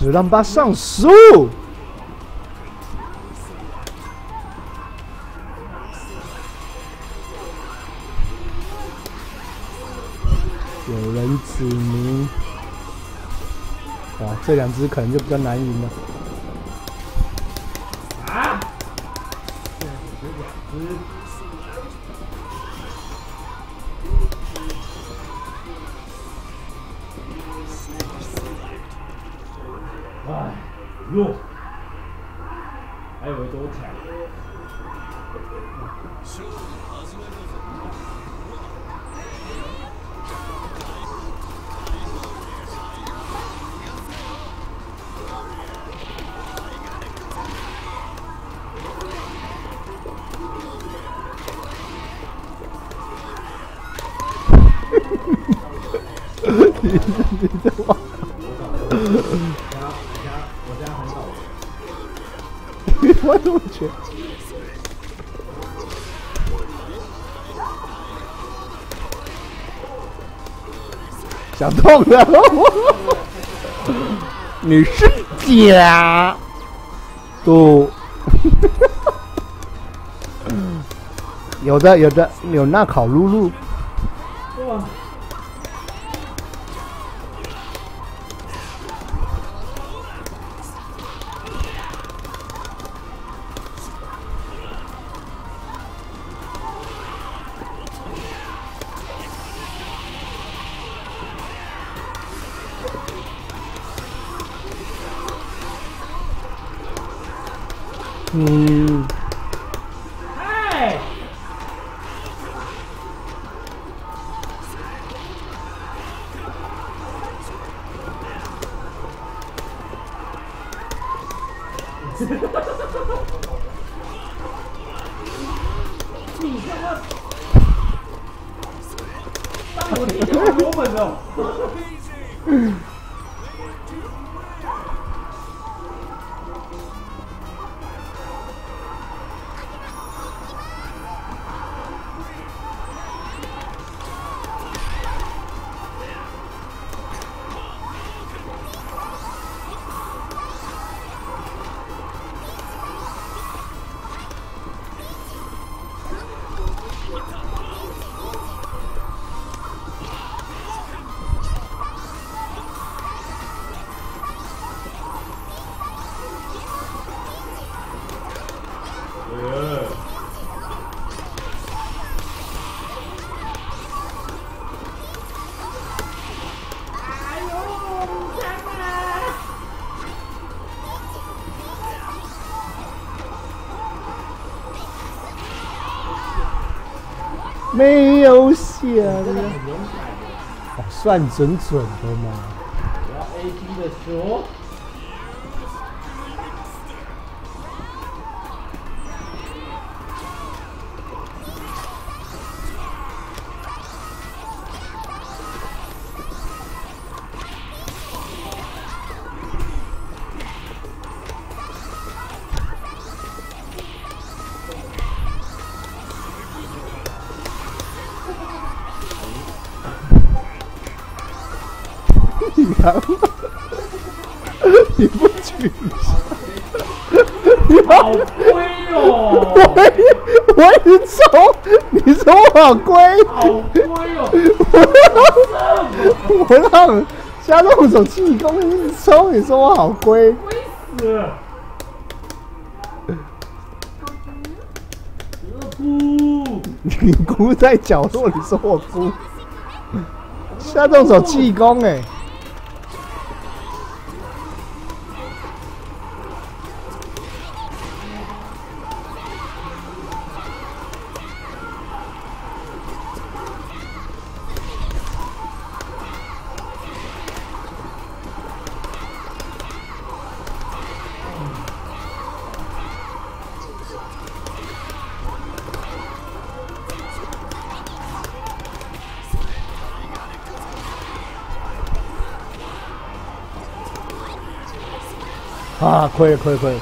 十让八上树。有人指名，哇，这两只可能就比较难赢了。想痛了，你是假都，有的有的有那烤露露，哇！都写了，算准准的嘛。我要 A P 的球。你，不去，你好好，龟哦，我也我也抽，你说我好龟，好龟哦，我让加动手气功一直抽，你说我好龟，龟死了！何姑，你孤在角落，你说我孤，下动手气功哎、啊，可以可以可以。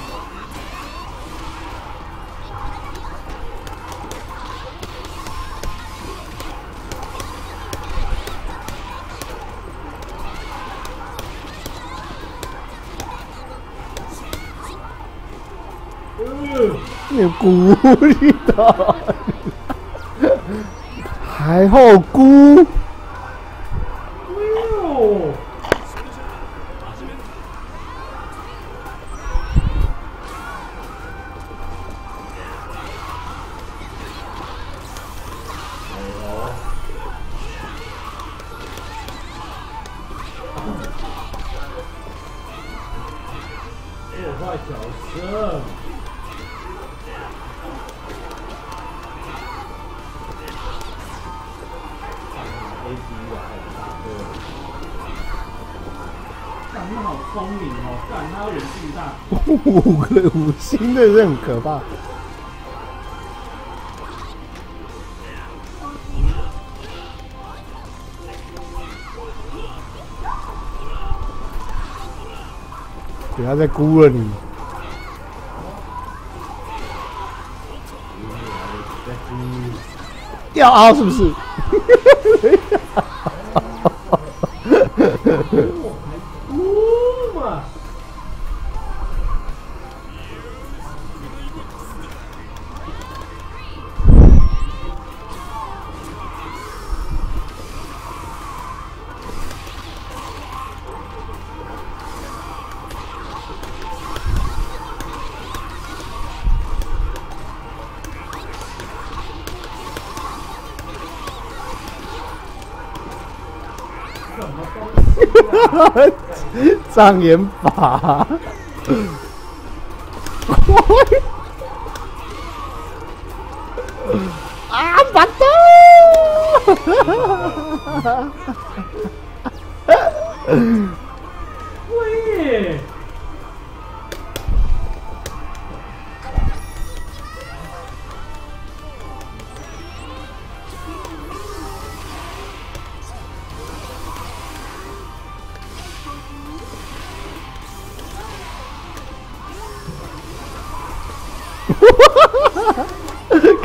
你鼓励他，还好鼓。个五星的是很可怕。不要再估了你。要凹是不是？障眼法。啊，巴豆！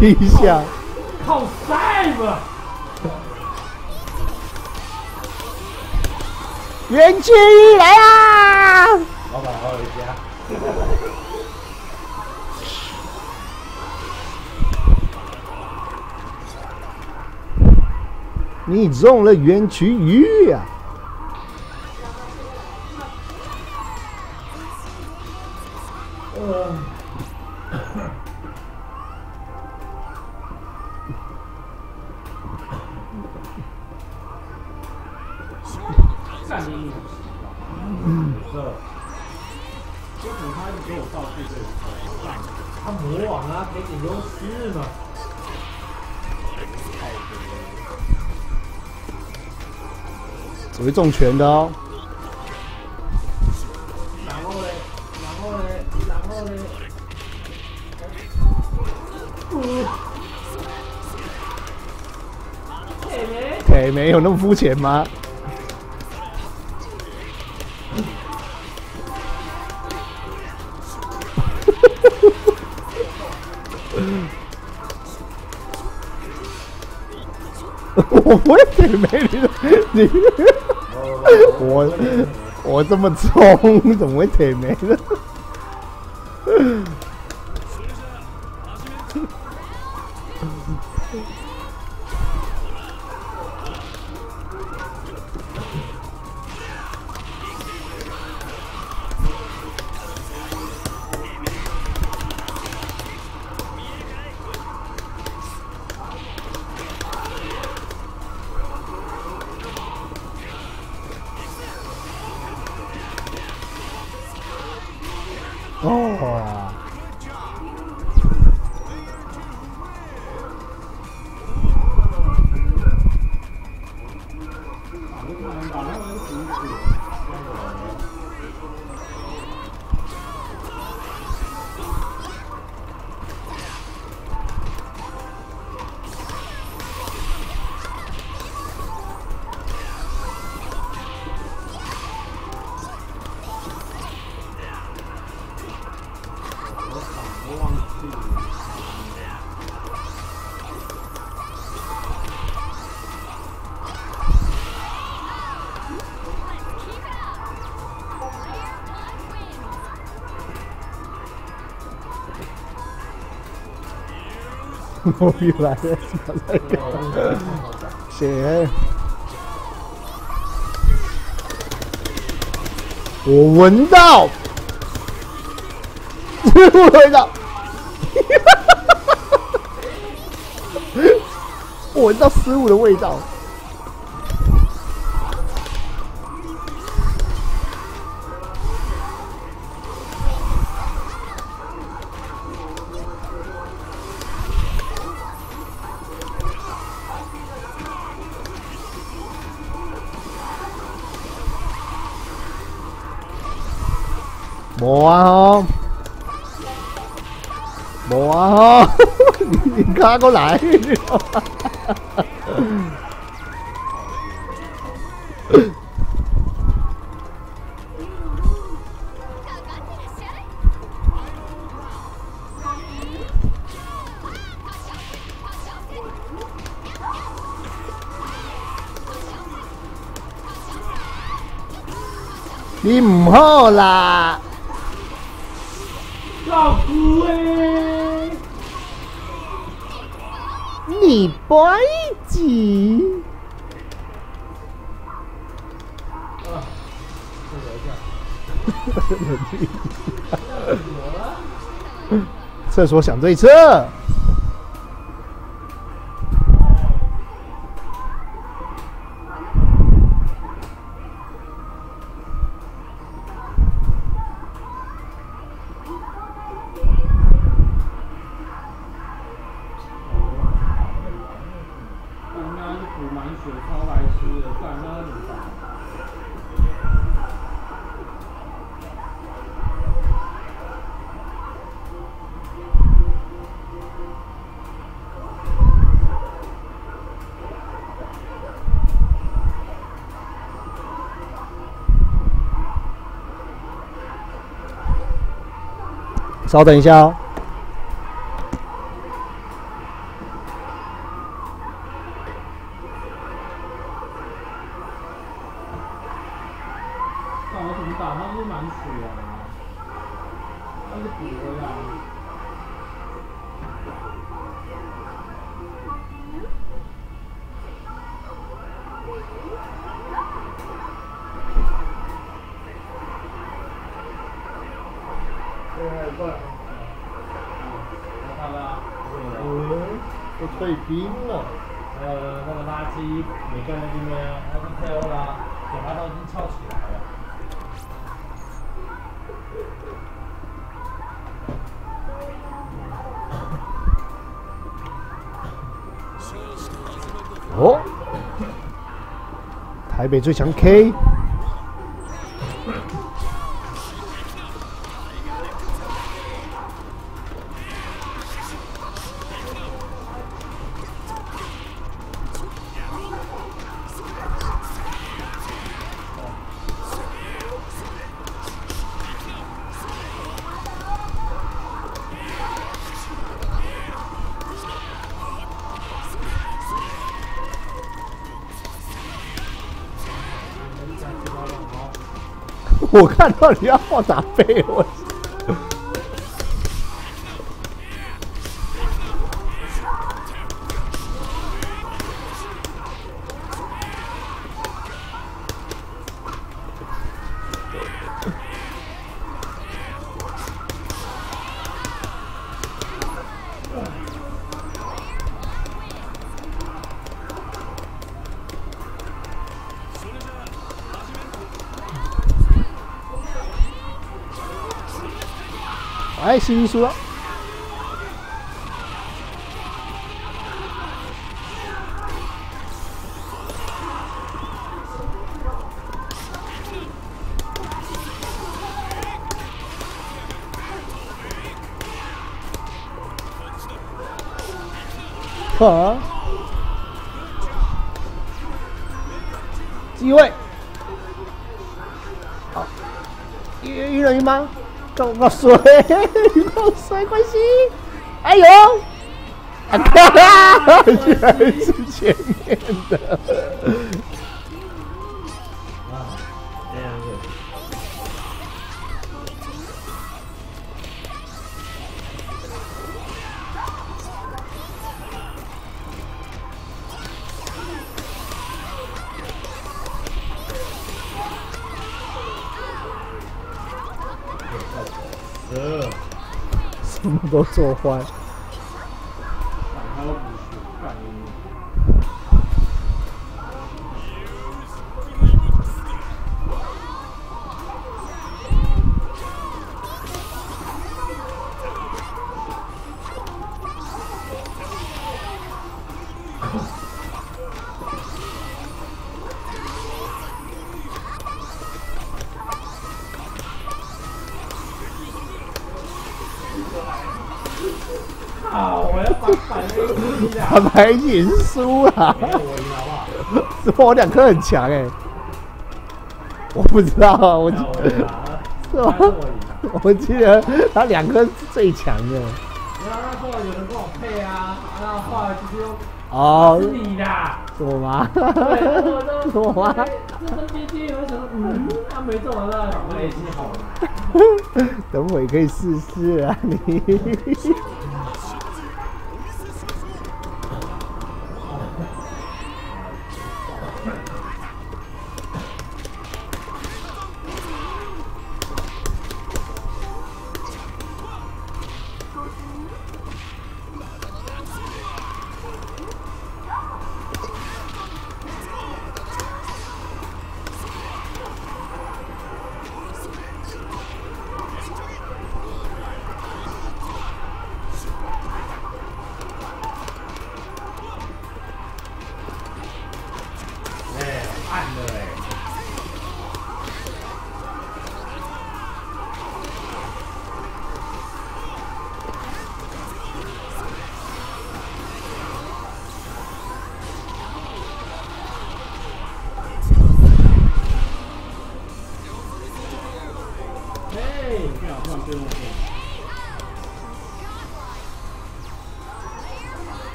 一下，靠塞吧！元气鱼来啦！老板，我回家。你中了元曲鱼呀、会中拳的哦。然后嘞，然后嘞，然后嘞，呃，妹妹，腿没有那么肤浅吗？我不会腿没你的，你我我这么冲，怎么会腿没了？我又来了，谁？我闻到食物的味道，我闻到食物的味道。无啊吼，无啊吼，你卡过来。你白急，啊，这个一下，厕所想对策。稍等一下哦。哦，台北最强 K，我看到你要放打飞，我哎，新一输了。nosso rei consegue assim. Aí, ó. Caralho, isso que emenda. 都做坏。牌已经是输了，没有我么我两颗很强哎？我不知道啊，我记得，是吗我记得他两颗是最强的。然后那时候有人跟我配啊，然后后来就是用哦是，你的。是我吗？对，然后我都是我吗？这这接近，我想说，嗯，他没中完了，我也是好了。等会可以试试啊，你。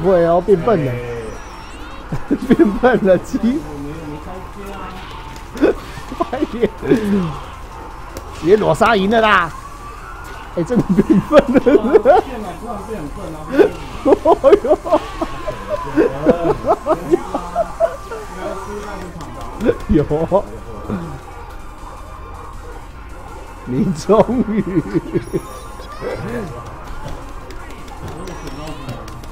机会哦，变笨了，变笨了，鸡没没开车啊。快点，直接裸杀赢了啦！哎、真的变笨了，变了，突然变很笨啊！哎呦，有，你终于，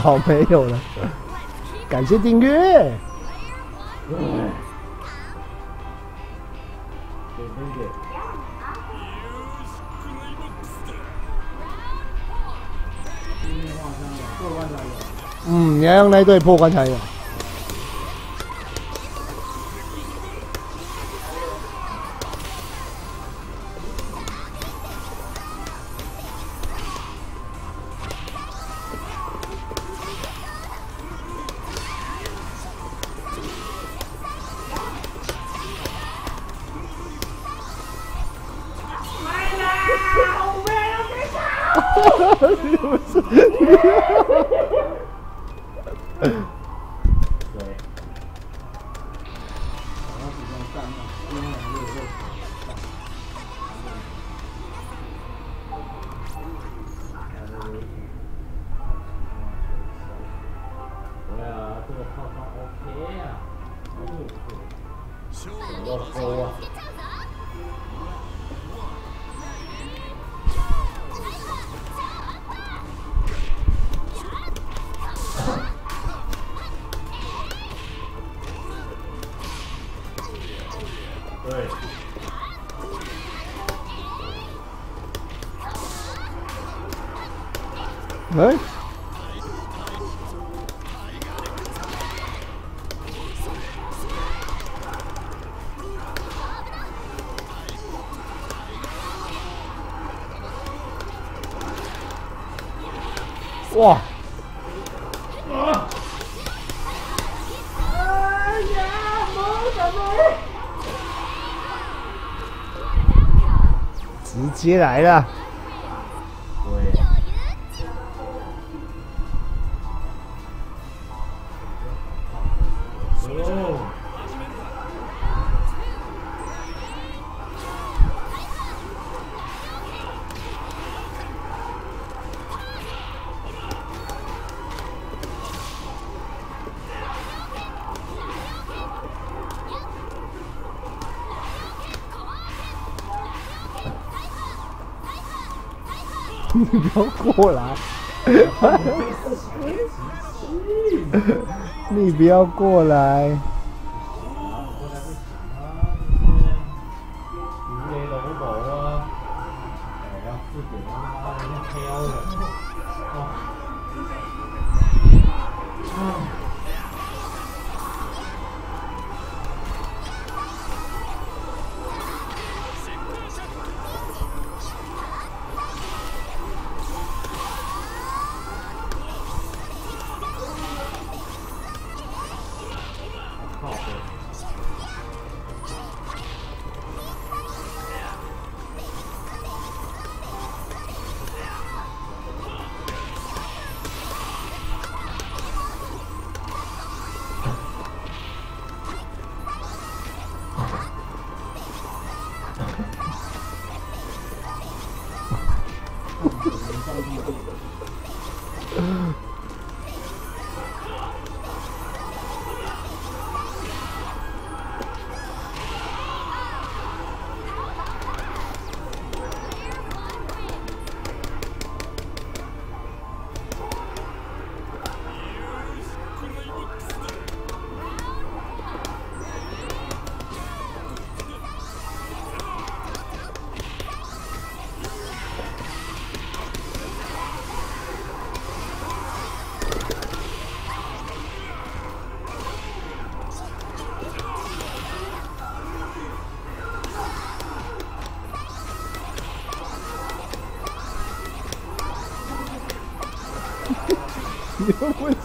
好没有了，感谢订阅。嗯，你要用那队破关才有。哎。哇。直接来了。过来！你不要过来！你又问啥？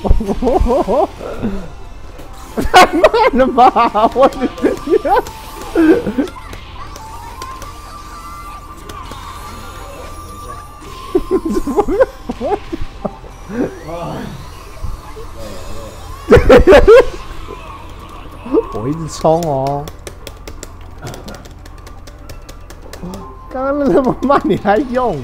哦，太慢了吧！我的天！怎么了？我一直冲哦。这么慢，你还用？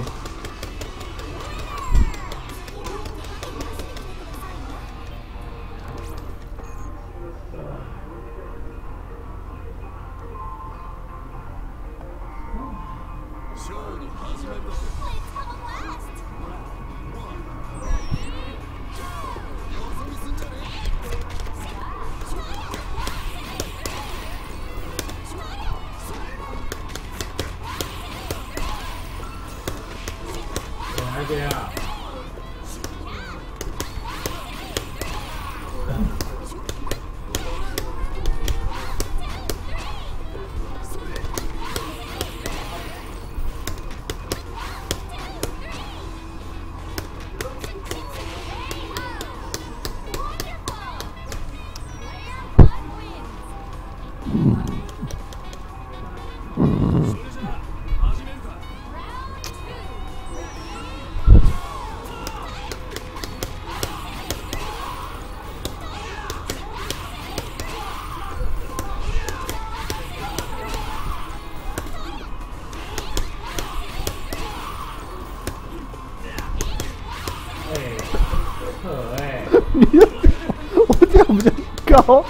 我跳比较高，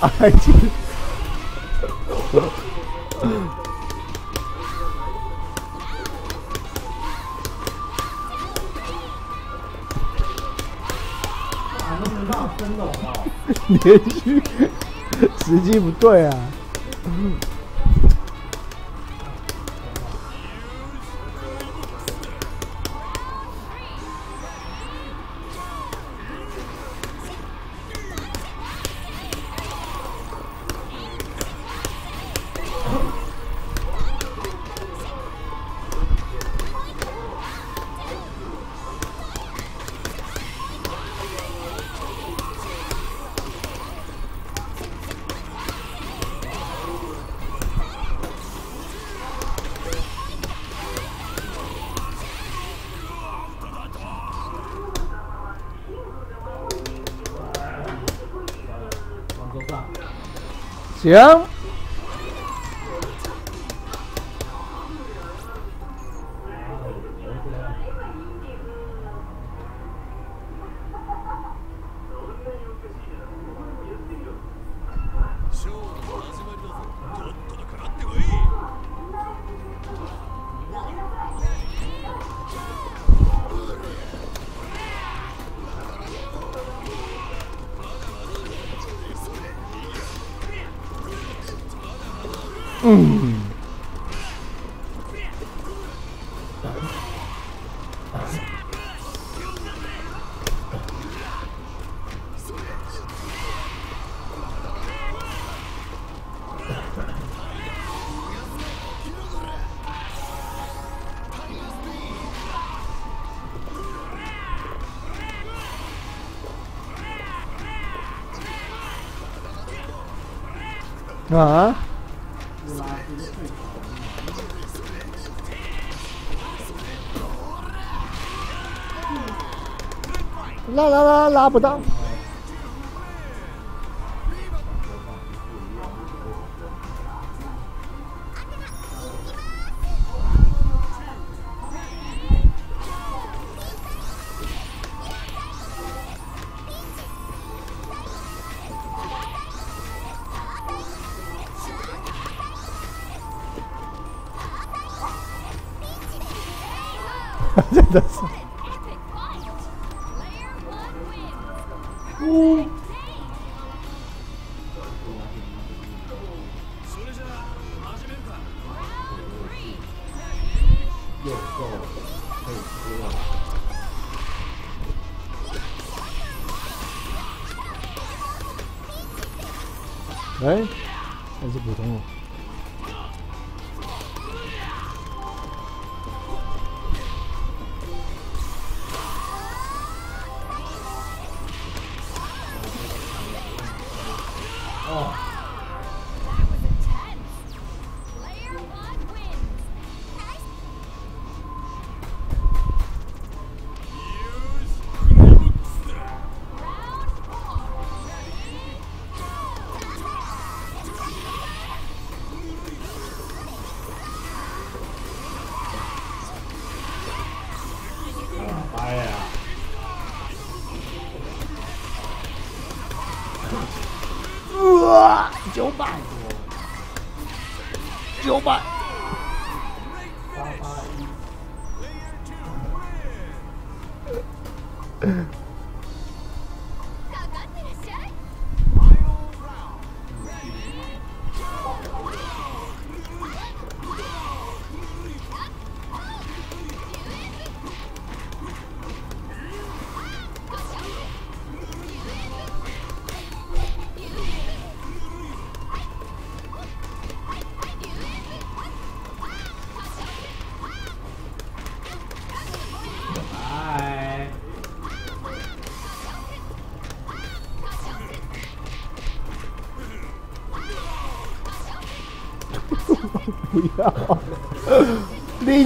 哎，连续时机不对啊。Yeah. 嗯。拉不到。真的是。九百，九百。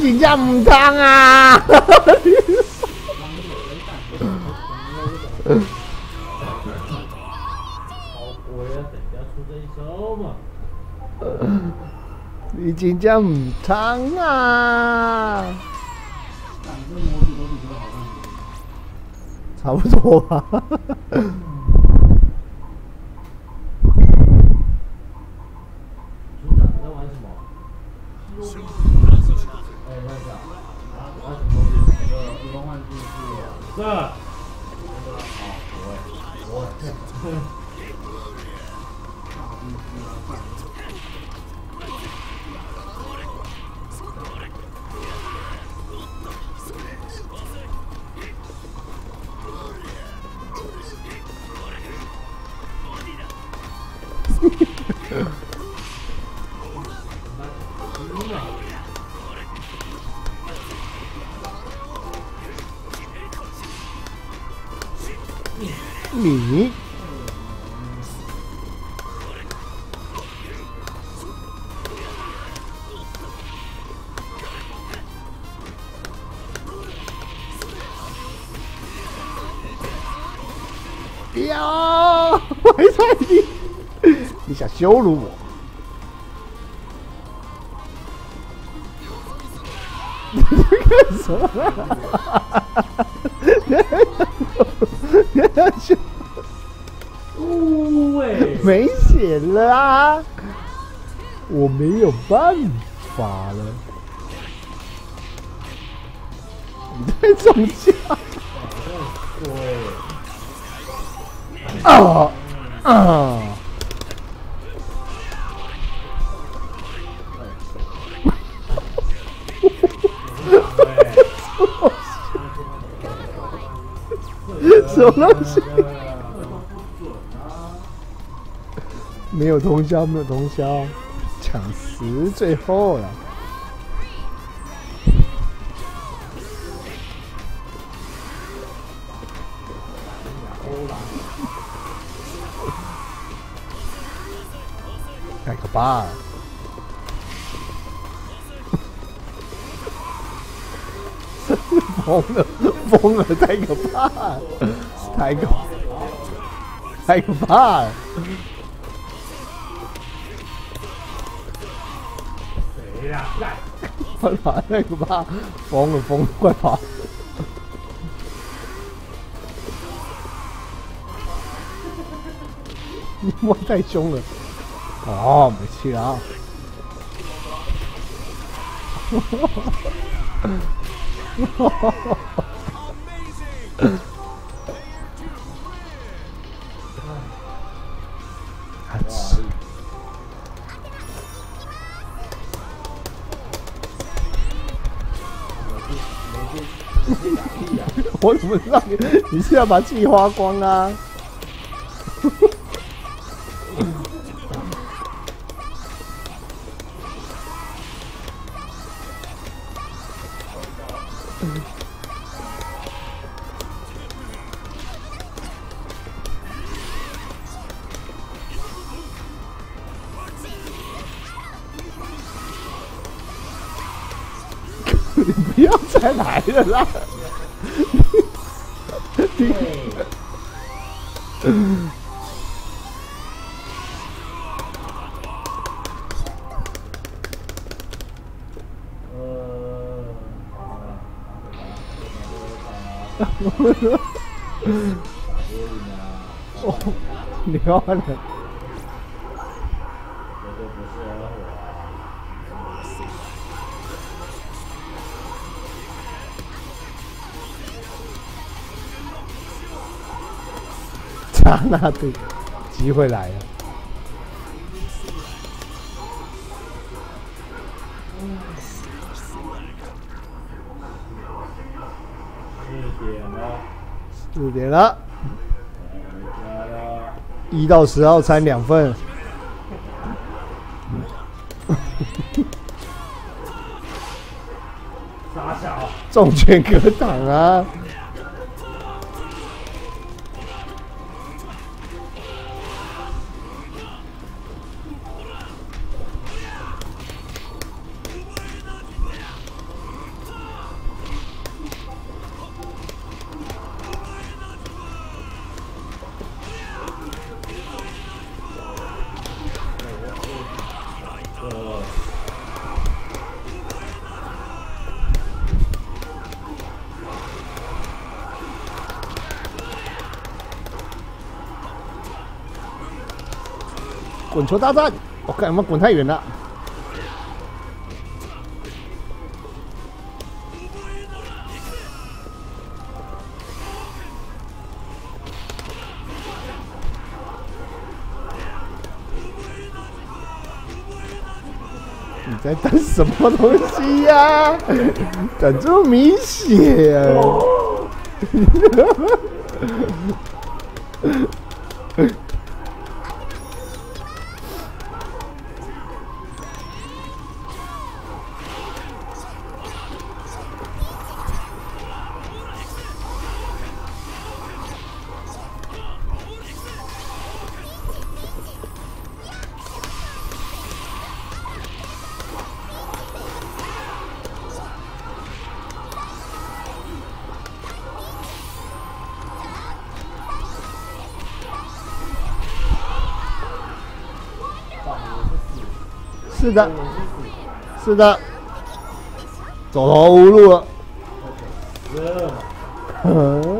真正唔汤啊！你真正唔汤啊！差不多吧。羞辱我？你干什么？呜喂，没血了啊！我没有办法了。你在中枪对，啊啊！什么东西？没有通宵，没有通宵，抢十最后了。太可怕了！疯了，疯了，太可怕了，太可，太可怕了！谁呀？快跑，太可怕，疯了，疯了，快跑！你摸太凶了，哦，没气啊！啊我怎么让你你是要把气花光啊？你不要再来了啦！哦，你要了，刹那对，机会来了。四点了，四点了。一到十号餐两份。傻小，重拳格挡啊！滚球大战！我看有没有滚太远了。你在等什么东西呀、等这么明显、是的，是是的，走投无路了。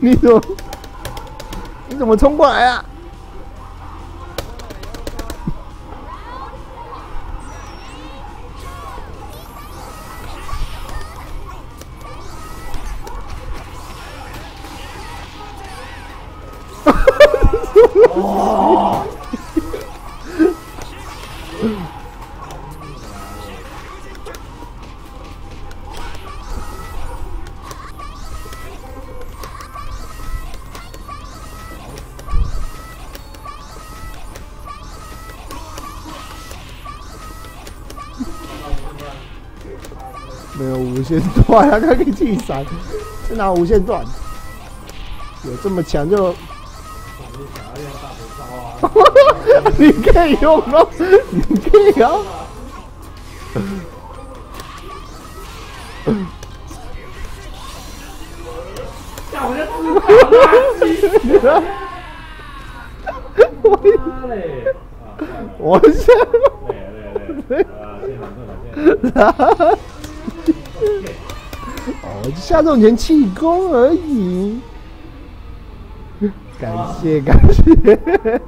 你怎么你怎么冲过来啊？哇！限段啊，他可以自己闪，是拿无限段，有这么强就！你可以用吗，你可以啊。下重拳气功而已。感谢感谢。